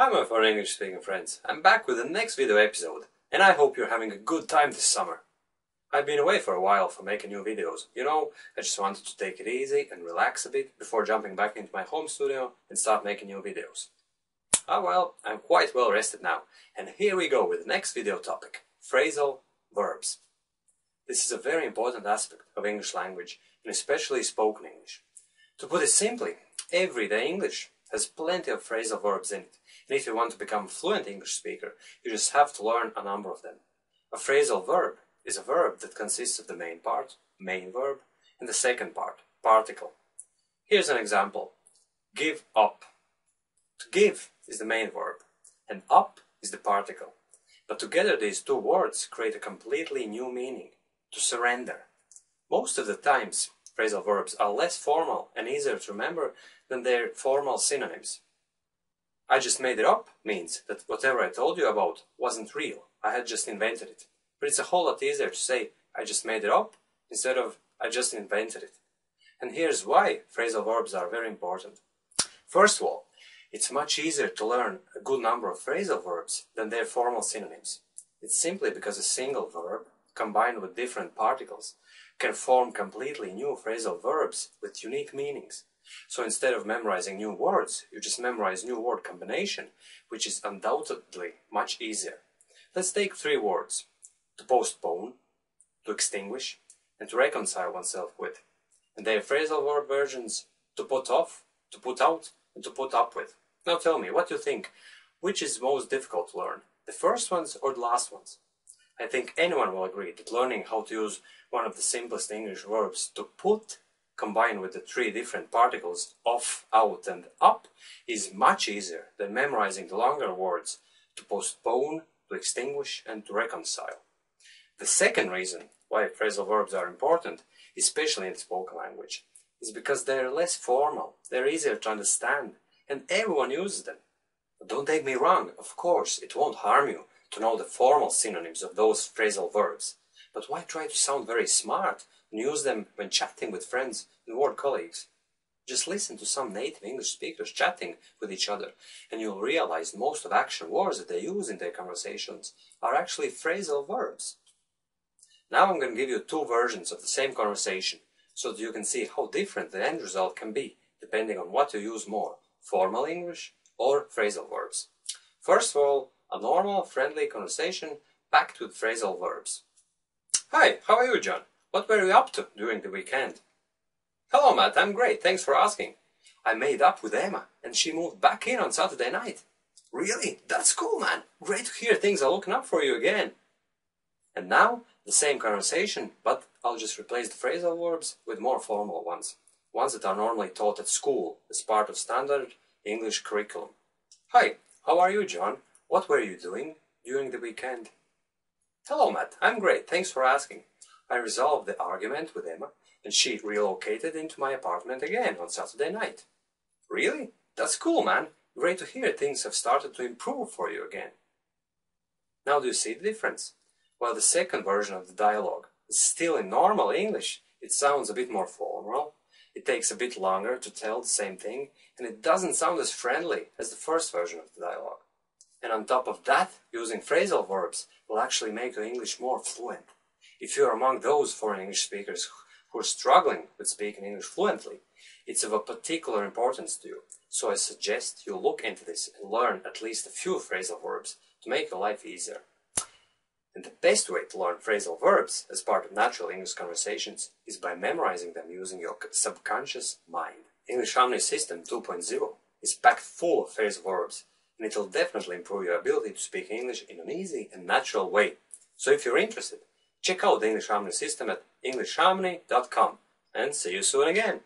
My foreign English speaking friends, I'm back with the next video episode and I hope you're having a good time this summer. I've been away for a while for making new videos, you know, I just wanted to take it easy and relax a bit before jumping back into my home studio and start making new videos. Ah well, I'm quite well rested now and here we go with the next video topic, phrasal verbs. This is a very important aspect of English language and especially spoken English. To put it simply, everyday English has plenty of phrasal verbs in it. And if you want to become a fluent English speaker, you just have to learn a number of them. A phrasal verb is a verb that consists of the main part, main verb, and the second part, particle. Here's an example. Give up. To give is the main verb, and up is the particle. But together these two words create a completely new meaning, to surrender. Most of the times, phrasal verbs are less formal and easier to remember than their formal synonyms. I just made it up means that whatever I told you about wasn't real. I had just invented it. But it's a whole lot easier to say I just made it up instead of I just invented it. And here's why phrasal verbs are very important. First of all, it's much easier to learn a good number of phrasal verbs than their formal synonyms. It's simply because a single verb, combined with different particles, can form completely new phrasal verbs with unique meanings. So instead of memorizing new words, you just memorize new word combination, which is undoubtedly much easier. Let's take three words. To postpone, to extinguish, and to reconcile oneself with. And their phrasal verb versions to put off, to put out, and to put up with. Now tell me, what you think? Which is most difficult to learn? The first ones or the last ones? I think anyone will agree that learning how to use one of the simplest English verbs to put combined with the three different particles off, out and up is much easier than memorizing the longer words to postpone, to extinguish and to reconcile. The second reason why phrasal verbs are important, especially in spoken language, is because they're less formal, they're easier to understand, and everyone uses them. But don't take me wrong, of course, it won't harm you to know the formal synonyms of those phrasal verbs. But why try to sound very smart and use them when chatting with friends and work colleagues? Just listen to some native English speakers chatting with each other, and you'll realize most of action words that they use in their conversations are actually phrasal verbs. Now I'm going to give you two versions of the same conversation, so that you can see how different the end result can be, depending on what you use more, formal English or phrasal verbs. First of all, a normal, friendly conversation packed with phrasal verbs. Hi, how are you, John? What were you up to during the weekend? Hello, Matt, I'm great, thanks for asking. I made up with Emma, and she moved back in on Saturday night. Really? That's cool, man. Great to hear things are looking up for you again. And now, the same conversation, but I'll just replace the phrasal verbs with more formal ones. Ones that are normally taught at school as part of standard English curriculum. Hi, how are you, John? What were you doing during the weekend? Hello, Matt. I'm great. Thanks for asking. I resolved the argument with Emma, and she relocated into my apartment again on Saturday night. Really? That's cool, man. Great to hear things have started to improve for you again. Now do you see the difference? While the second version of the dialogue is still in normal English, it sounds a bit more formal, it takes a bit longer to tell the same thing, and it doesn't sound as friendly as the first version of the dialogue. And on top of that, using phrasal verbs will actually make your English more fluent. If you're among those foreign English speakers who are struggling with speaking English fluently, it's of a particular importance to you. So I suggest you look into this and learn at least a few phrasal verbs to make your life easier. And the best way to learn phrasal verbs as part of natural English conversations is by memorizing them using your subconscious mind. English Harmony System 2.0 is packed full of phrasal verbs and it'll definitely improve your ability to speak English in an easy and natural way. So if you're interested, check out the English Harmony system at englishharmony.com and see you soon again!